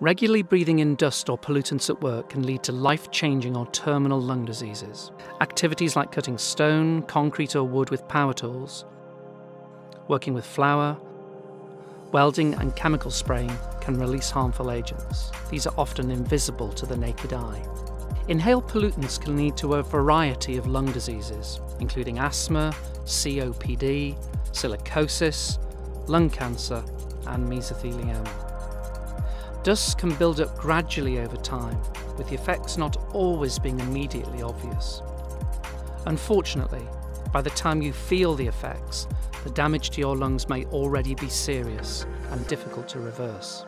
Regularly breathing in dust or pollutants at work can lead to life changing or terminal lung diseases. Activities like cutting stone, concrete, or wood with power tools, working with flour, welding, and chemical spraying can release harmful agents. These are often invisible to the naked eye. Inhaled pollutants can lead to a variety of lung diseases, including asthma, COPD, silicosis, lung cancer, and mesothelioma. Dust can build up gradually over time, with the effects not always being immediately obvious. Unfortunately, by the time you feel the effects, the damage to your lungs may already be serious and difficult to reverse.